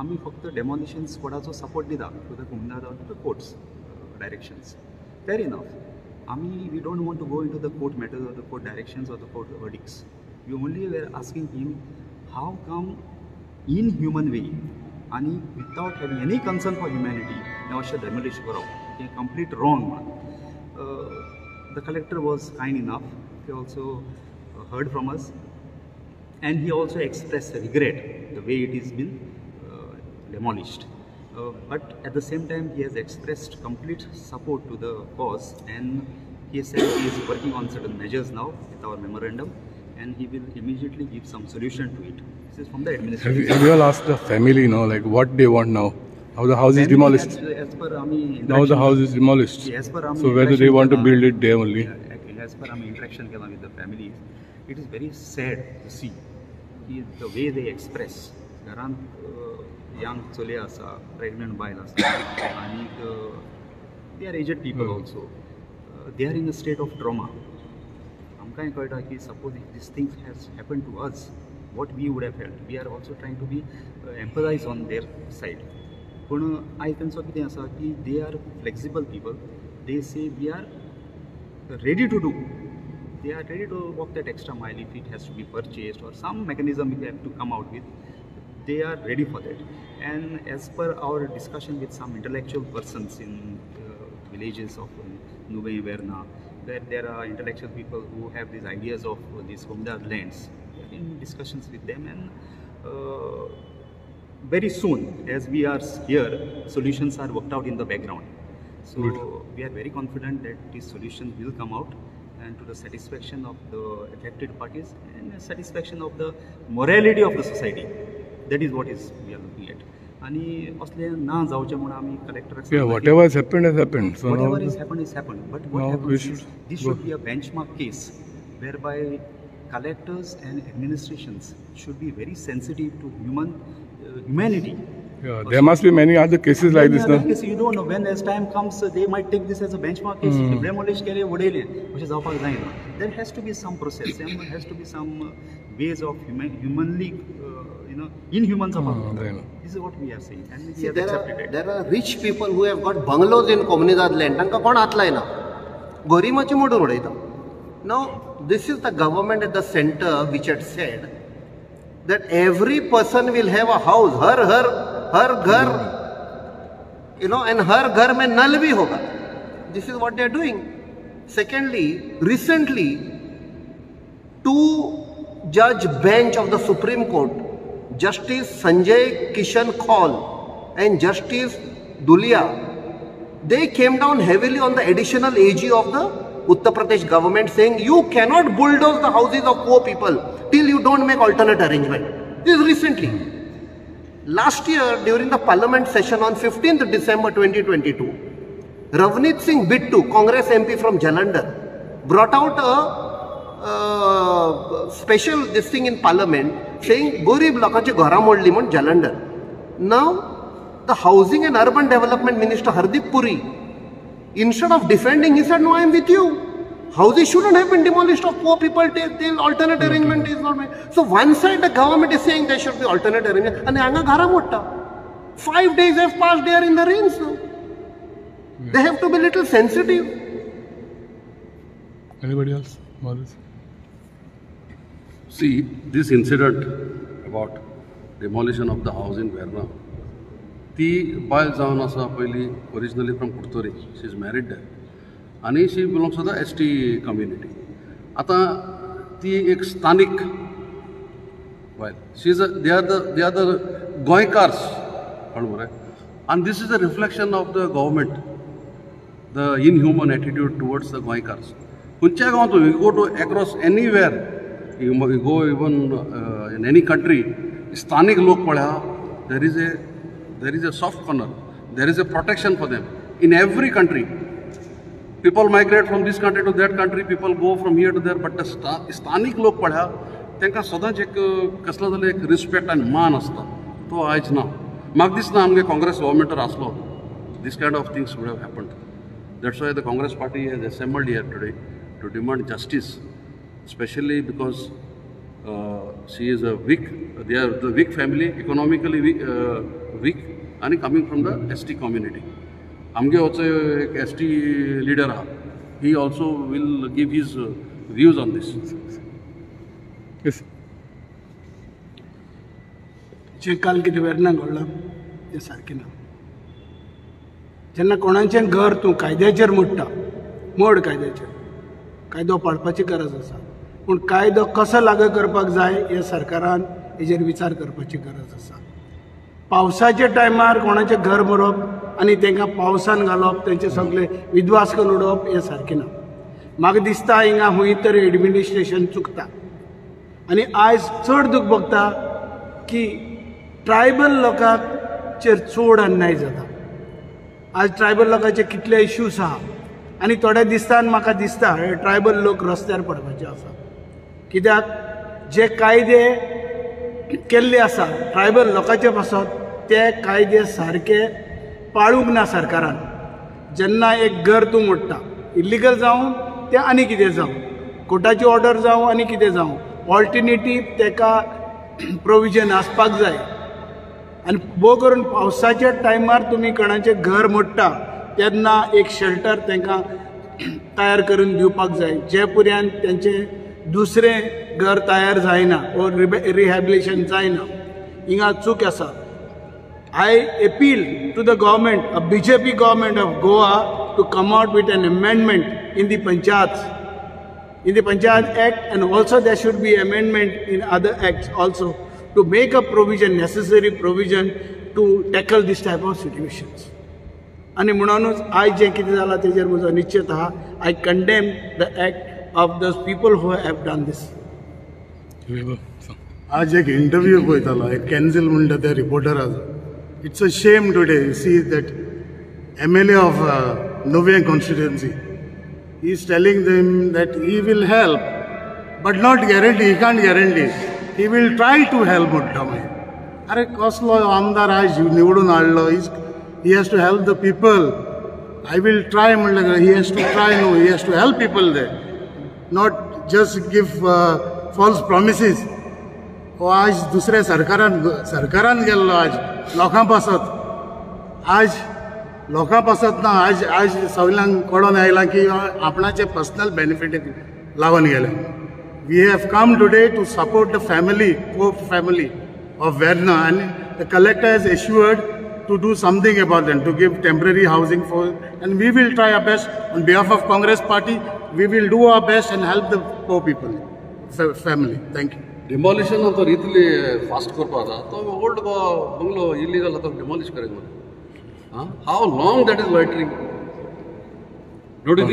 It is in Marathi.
आमी फक्त डेमोलिशन स्क्वॉडाचो सपोर्ट दिता to the कुमदाद or to the courts directions fair enough आमी we don't want to go in to the court matters or the court directions or the court verdicts we only were asking him how come inhuman way आनी without having any concern for humanity हें अशें डेमोलिश करप हें कंप्लीट रॉंग म्हणून the collector was kind enough. He also uh, heard from us, and he also expressed regret the way it is been. uh, demolished. Uh, but at the same time, he has expressed complete support to the cause and he said he is working on certain measures now with our memorandum and he will immediately give some solution to it. This is from the administration. Have you, all asked the family, you know, like what they want now? How the house family is demolished? As, as per now the house is demolished. As per so whether they want to uh, build it there only. As per Ami interaction with the families, it is very sad to see the way they express. Uh, young चले आसा प्रेग्नंट बायल आसा आनी they are aged people Hmm. Also they are in a state of trauma आमकांय कळटा की suppose if these things has happen to us what we would have held we are also trying to be employees on their side पूण आयज तेंचो कितें आसा की they are flexible people they say we are ready to do. They are ready to walk that extra mile if it has to be purchased or some mechanism we have to come out with. They are ready for that. And as per our discussion with some intellectual persons in uh, villages of uh, Nubei Verna, where there are intellectual people who have these ideas of these Humdad lands, we are in discussions with them and uh, very soon, as we are here, solutions are worked out in the background. So Good. we are very confident that this solution will come out and to the satisfaction of the affected parties and the satisfaction of the morality of the society. That is what is we are looking at. आणि असले ना जावचे म्हणून आमी कलेक्टराक Yeah, whatever has happened has happened. So now, whatever is happened is happened. But what Now we happens should is this go- should be a benchmark case whereby collectors and administrations should be very sensitive to human uh, humanity. yeah, there must be many other cases like this now. because you don't know when as time comes uh, they might take this as a benchmark case Hmm. demolish केले उडयले अशें जावपाक जायना there has to be some process there has to be some uh, ways of human, humanly uh, you know inhuman Hmm, जावपाक जायना. this is what we are saying and we See, have there accepted are, it there are rich people who have got bungalows in Comunidad land. तांकां कोण हात लायना गरिमाची मोडून उडयता Now, this is the government at the center which had said that every person will have a house, her, her, her ghar, you know, and her ghar mein nal bhi hoga. This is what they are doing. Secondly, recently, two judge bench of the Supreme Court, Justice Sanjay Kishan Kaul and Justice Dulia, they came down heavily on the additional AG of the Uttar Pradesh government saying you cannot bulldoze the houses of poor people till you don't make alternate arrangement. This is recently. Last year during the parliament session on 15th December 2022, Ravneet Singh Bittu, Congress MP from Jalandhar, brought out a special this thing in parliament saying गरीब लोकांची घरां मोडली म्हण जलंडर नाव the housing and urban development minister Hardeep Puri instead of defending his no I am with you housing should have been demolished of poor people alternate arrangement is not so one side the government is saying there should be alternate arrangement आणि हांगा घरां मोडटा five days have pass they are in the rains they have to be little sensitive Anybody else? More See, this incident about demolition of the house in Verna, ती बायल जावन आसा पयली originally from Curtorim she is married there आनी she belongs to the S T community आतां ती एक स्थानीक बायल she is they are the they are the गोंयकार्स कळ्ळें मरे आनी this is a reflection of the government the inhuman attitude towards the गोंयकार्स खंयच्या गांवांत you go to across anywhere go even in any country स्थानिक लोक पळ्या there is a there is a soft corner there is a protection for them in every country people migrate from this country to that country people go from here to there but स्थानिक लोक पळ्या त्यांना सदांच एक कसलो जाल्यार एक रिस्पेक्ट आणि मान असता तो आयज ना म्हाका दिसना आमगे काँग्रेस गव्हर्मेंटर आसलो this kind of things would have happened that's why the Congress party has assembled here today to demand justice especially because uh, she is a weak, they are the weak family, economically weak, uh, weak आणि coming from the S T community आमगे वचो एक एस टी लिडर आहा he also will give his views on this Yes. जे काल कितें वेर्ना घडलां? तें सारकें ना जेन्ना कोणाचें घर तूं कायद्याचेर मोडटा मोड कायद्याचेर. कायदो पाळपाची गरज आसा. पूण कायदो कसो लागू करपाक जाय हे सरकारान हेजेर विचार करपाची गरज आसा. पावसाच्या टायमार कोणाचें घर मरप आनी तांकां पावसान घालप तेंचे सगळे विद्वास करून उडोवप हें सारकें ना. म्हाका दिसता हिंगा खंय तरी एडमिनिस्ट्रेशन चुकता. आनी आयज चड दूख भोगता की ट्रायबल लोकांचेर चड अन्याय जाता. आज ट्रायबल लोकांचे कितले इश्यूज आहा. आनी थोड्या दिसान म्हाका दिसता हे ट्रायबल लोक रस्त्यार पडपाचे आसा कित्याक? जे कायदे केल्ले आसा ट्रायबल लोकांचे पासत ते कायदे सारके पाळूंक ना सरकारान. जेन्ना एक घर तूं मोडटा इल्लिगल जावं तें आनी कितें जावं? कोर्टाची ऑर्डर जावं आनी कितें जावं? ऑल्टरनेटीव तेका प्रोविजन आसपाक जाय. आनी भोव करून पावसाच्या टायमार तुमी कोणाचें घर मोडटा तेन्ना एक शेल्टर तांकां तयार करून दिवपाक जाय जे पुऱ्यान तेंचें दुसरें घर तयार जायना वो रिहॅबिलेशन जायना हिंगा चूक आसा I appeal to the government a B J P government of Goa to come out with an amendment in the panchayat in the panchayat act and also there should be amendment in other acts also to make a provision necessary provision to tackle this type of situations आणि म्हणूनच आयज जें कितें जालां तेजेर म्हजो निश्चित आहा I condemn the act of the people who have done this आज एक इंटरव्यू पळयतालो एक कॅन्सिल म्हणटा त्या रिपोर्टराचो it's a shame today see that M L A of Nuvem constituency he is telling them that he will help but not guarantee he can't guarantee he will try to help म्हणटा मागीर अरे कसलो आमदार आज निवडून हाडलो is he has to help the people I will try म्हणलं he has to try no he has to help people they not just give false promises हो आज दुसऱ्या सरकारान सरकारान गेल्लो आज लोकां पासत आज लोकां पासत ना आज आज सगल्यांक कळोन आयलां की आपणाचे पर्सनल बेनिफीट लागून गेले we have come today to support the family पो फॅमिली ऑफ वेर्ना आनी the collector has assured to do something about them, to give temporary housing for, and we will try our best on behalf of Congress Party. We will do our best and help the poor people, fa- family. Thank you. Demolition तो रितली फास्ट करपा जाता तो ओल्ड बंगलो इलिगल तो डिमॉलिश करेंगे मरे हाँ how long that is loitering don't you